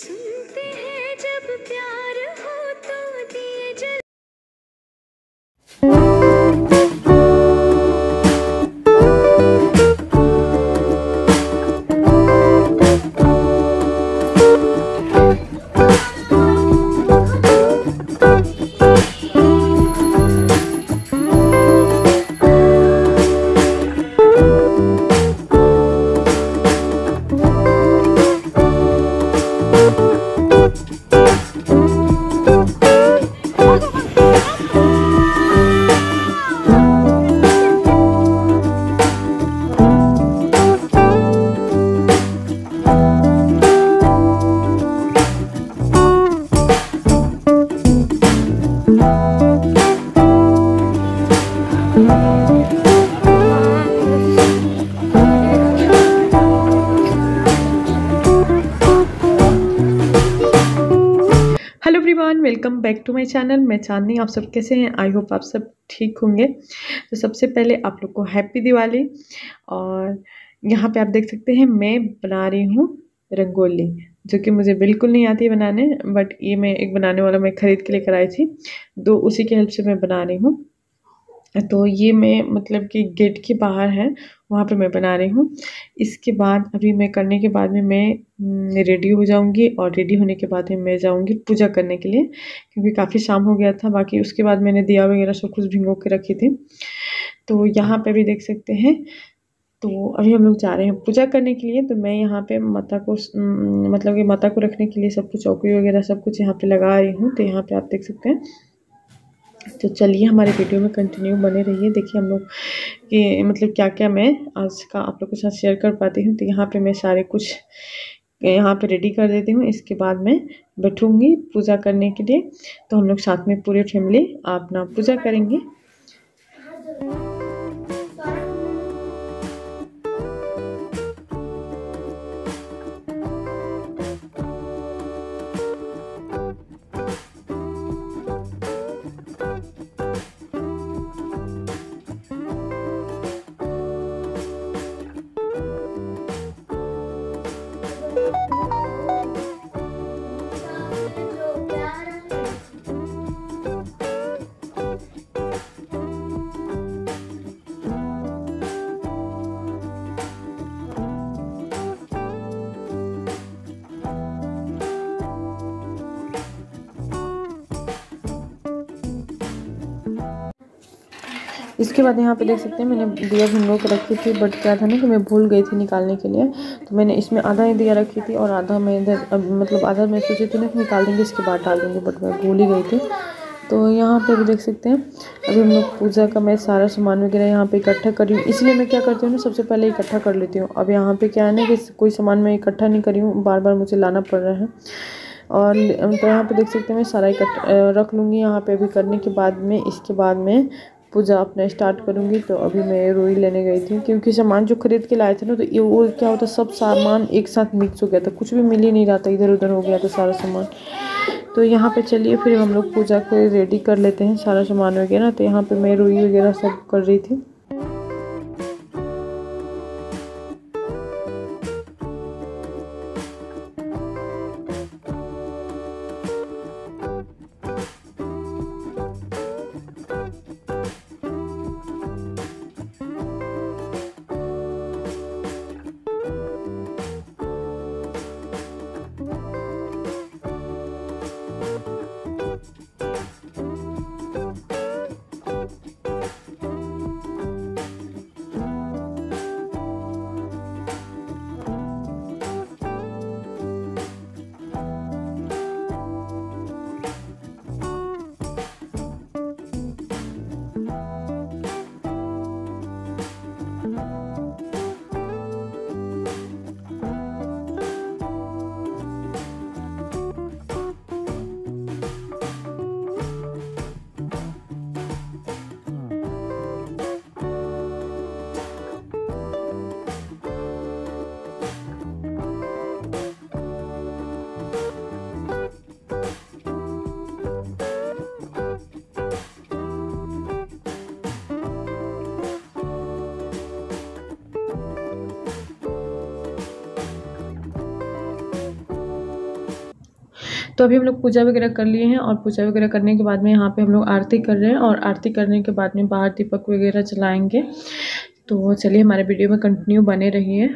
सुनते welcome back to my channel. मैं चांदनी, आप सब कैसे हैं? आई होप आप सब ठीक होंगे। तो सबसे पहले आप लोग को हैप्पी दिवाली। और यहाँ पे आप देख सकते हैं, मैं बना रही हूँ रंगोली, जो कि मुझे बिल्कुल नहीं आती है बनाने बट ये मैं एक बनाने वाला मैं ख़रीद के लेकर आई थी। दो उसी के हेल्प से मैं बना रही हूँ। तो ये मैं मतलब कि गेट के बाहर है, वहाँ पे मैं बना रही हूँ। इसके बाद, अभी मैं करने के बाद में मैं रेडी हो जाऊँगी और रेडी होने के बाद में मैं जाऊँगी पूजा करने के लिए, क्योंकि काफ़ी शाम हो गया था। बाकी उसके बाद मैंने दिया वगैरह सब कुछ भिंगो के रखी थी। तो यहाँ पे भी देख सकते हैं। तो अभी हम लोग जा रहे हैं पूजा करने के लिए तो मैं यहाँ पे माता को मतलब कि माता को रखने के लिए सब कुछ चौकी वगैरह सब कुछ यहाँ पे लगा रही हूँ। तो यहाँ पे आप देख सकते हैं। तो चलिए हमारे वीडियो में कंटिन्यू बने रहिए। देखिए हम लोग कि मतलब क्या क्या मैं आज का आप लोग के साथ शेयर कर पाती हूँ। तो यहाँ पे मैं सारे कुछ यहाँ पे रेडी कर देती हूँ। इसके बाद मैं बैठूँगी पूजा करने के लिए। तो हम लोग साथ में पूरी फैमिली अपना पूजा करेंगे। Música इसके बाद यहाँ पे देख सकते हैं, मैंने दिया भिंगो के रखी थी बट क्या था ना कि मैं भूल गई थी निकालने के लिए। तो मैंने इसमें आधा ही दिया रखी थी और आधा मैं इधर मतलब आधा मैं सोची थी ना कि निकाल देंगे, इसके बाद डाल देंगे बट मैं भूल ही गई थी। तो यहाँ पे भी देख सकते हैं, अभी हम लोग पूजा का मैं सारा सामान वगैरह यहाँ पे इकट्ठा कर हूँ। इसलिए मैं क्या करती हूँ ना, सबसे पहले इकट्ठा कर लेती हूँ। अब यहाँ पे क्या है ना कि कोई सामान मैं इकट्ठा नहीं करी हूँ बार बार मुझे लाना पड़ रहा है। और तो यहाँ पे देख सकते हैं मैं सारा इकट्ठा रख लूँगी यहाँ पे अभी करने के बाद में, इसके बाद में पूजा अपना स्टार्ट करूँगी तो अभी मैं रोई लेने गई थी। क्योंकि सामान जो खरीद के लाए थे ना तो ये वो क्या होता, सब सामान एक साथ मिक्स हो गया था। कुछ भी मिल ही नहीं रहा था इधर उधर हो गया था सारा सामान। तो यहाँ पे चलिए, फिर हम लोग पूजा को रेडी कर लेते हैं सारा सामान वगैरह। तो यहाँ पर मैं रोई वगैरह सब कर रही थी। तो अभी हम लोग पूजा वगैरह कर लिए हैं और पूजा वगैरह करने के बाद में यहाँ पे हम लोग आरती कर रहे हैं और आरती करने के बाद में बाहर दीपक वगैरह चलाएँगे तो चलिए हमारे वीडियो में कंटिन्यू बने रहिए।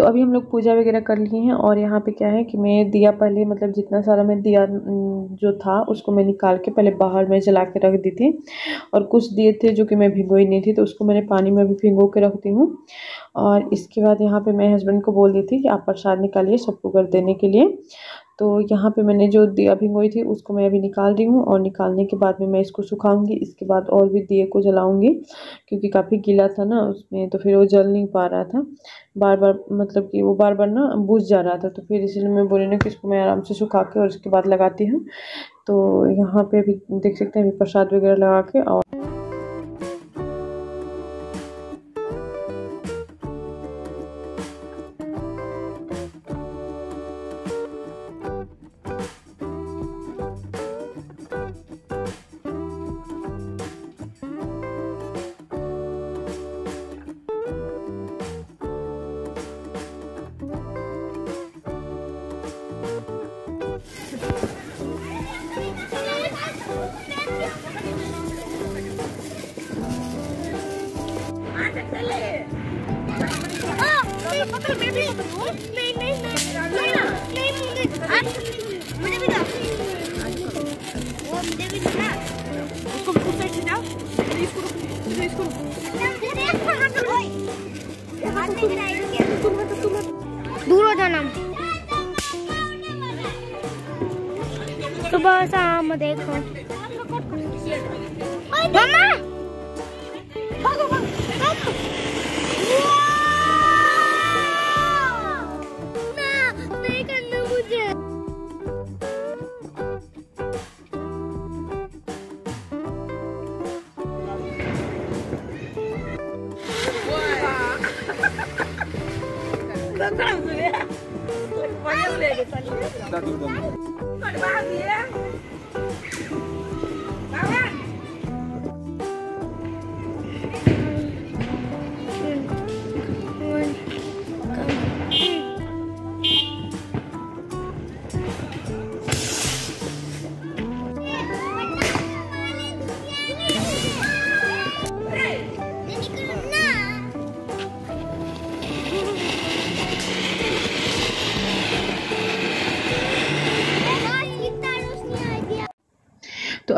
तो अभी हम लोग पूजा वगैरह कर लिए हैं और यहाँ पे क्या है कि मैं दिया पहले मतलब जितना सारा मैं दिया जो था, उसको मैं निकाल के पहले बाहर में जला के रख दी थी। और कुछ दिए थे जो कि मैं भिगोई नहीं थी तो उसको मैंने पानी में भी भिगो के रखती हूँ। और इसके बाद यहाँ पर मैं हस्बैंड को बोल दी थी कि आप प्रसाद निकालिए सबको घर देने के लिए। तो यहाँ पे मैंने जो दिया भिगोई थी, उसको मैं अभी निकाल रही हूँ और निकालने के बाद में मैं इसको सुखाऊँगी। इसके बाद और भी दिए को जलाऊँगी, क्योंकि काफ़ी गीला था ना, उसमें तो फिर वो जल नहीं पा रहा था। बार बार मतलब कि वो बार बार ना बुझ जा रहा था तो फिर इसलिए मैं बोली ना कि इसको मैं आराम से सुखा के और उसके बाद लगाती हूँ। तो यहाँ पे अभी देख सकते हैं, अभी प्रसाद वगैरह लगा के और नहीं नहीं नहीं ना नहीं मुझे मुझे भी दो वो मुझे भी ना उस साइड से जाओ। इसको रुको इसको रुको। दूर हो जाना। सुबह शाम देखो मामा! भागो भागो तो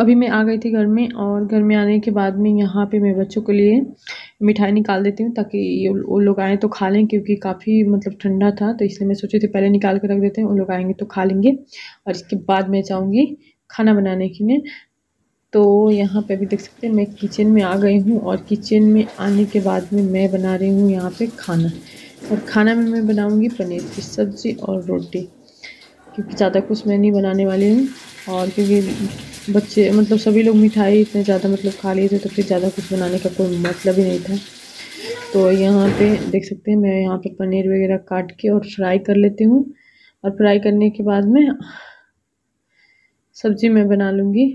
अभी मैं आ गई थी घर में और घर में आने के बाद में यहाँ पे मैं बच्चों के लिए मिठाई निकाल देती हूँ ताकि वो लोग आएँ तो खा लें क्योंकि काफ़ी मतलब ठंडा था तो इसलिए मैं सोची थी पहले निकाल के रख देते हैं वो लोग आएँगे तो खा लेंगे। और इसके बाद मैं जाऊँगी खाना बनाने के लिए। तो यहाँ पे अभी देख सकते हैं, मैं किचन में आ गई हूँ और किचन में आने के बाद में मैं बना रही हूँ यहाँ पे खाना। और खाना में मैं बनाऊँगी पनीर की सब्ज़ी और रोटी, क्योंकि ज़्यादा कुछ मैं नहीं बनाने वाली हूँ और क्योंकि बच्चे मतलब सभी लोग मिठाई इतने ज़्यादा मतलब खा लिए थे तो फिर ज़्यादा कुछ बनाने का कोई मतलब ही नहीं था। तो यहाँ पे देख सकते हैं, मैं यहाँ पे पनीर वगैरह काट के और फ्राई कर लेती हूँ। और फ्राई करने के बाद में सब्ज़ी मैं बना लूँगी।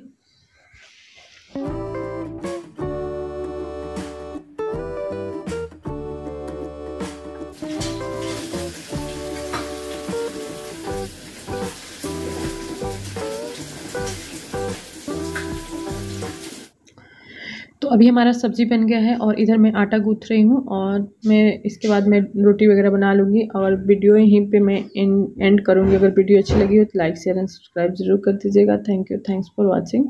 तो अभी हमारा सब्ज़ी बन गया है और इधर मैं आटा गूँथ रही हूँ और मैं इसके बाद मैं रोटी वगैरह बना लूँगी और वीडियो यहीं पे मैं एंड करूँगी। अगर वीडियो अच्छी लगी हो तो लाइक, शेयर एंड सब्सक्राइब ज़रूर कर दीजिएगा। Thank you, thanks for watching.